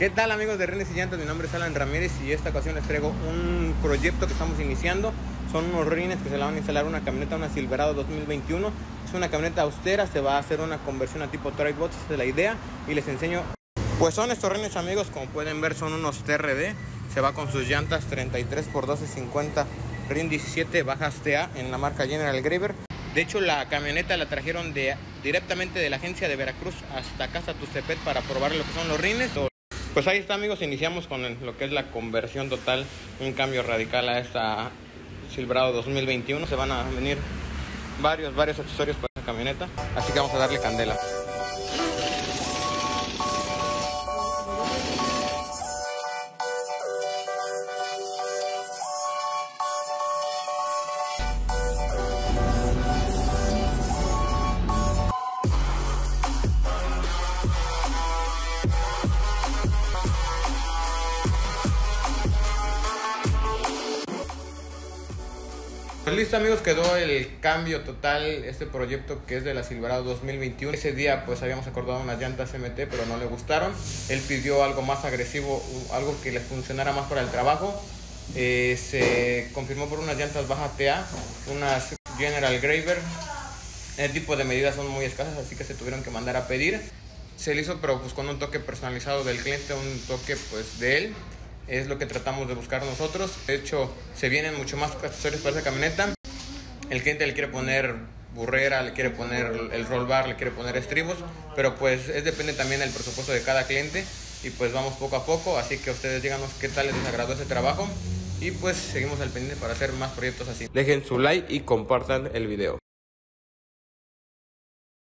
¿Qué tal amigos de Renes y Llantas? Mi nombre es Alan Ramírez y esta ocasión les traigo un proyecto que estamos iniciando. Son unos rines que se le van a instalar una camioneta, una Silverado 2021. Es una camioneta austera, se va a hacer una conversión a tipo Trikebot, esa es la idea. Y les enseño, pues son estos rines amigos, como pueden ver son unos TRD. Se va con sus llantas 33 x 1250 RIN 17 bajas TA en la marca General Graver. De hecho, la camioneta la trajeron directamente de la agencia de Veracruz hasta Casa Tustepet para probar lo que son los rines. Pues ahí está amigos, iniciamos con lo que es la conversión total, un cambio radical a esta Silverado 2021. Se van a venir varios, varios accesorios para esta camioneta, así que vamos a darle candela. Pues listo amigos, quedó el cambio total, este proyecto que es de la Silverado 2021. Ese día pues habíamos acordado unas llantas MT pero no le gustaron. Él pidió algo más agresivo, algo que le funcionara más para el trabajo. Eh, se confirmó por unas llantas baja TA, unas General Graver. El tipo de medidas son muy escasas, así que se tuvieron que mandar a pedir. Se le hizo pero pues con un toque personalizado del cliente, un toque pues de él es lo que tratamos de buscar nosotros. De hecho, se vienen mucho más accesorios para esa camioneta. El cliente le quiere poner burrera, le quiere poner el roll bar, le quiere poner estribos, pero pues es depende también del presupuesto de cada cliente y pues vamos poco a poco, así que ustedes díganos qué tal les agradó ese trabajo y pues seguimos al pendiente para hacer más proyectos así. Dejen su like y compartan el video.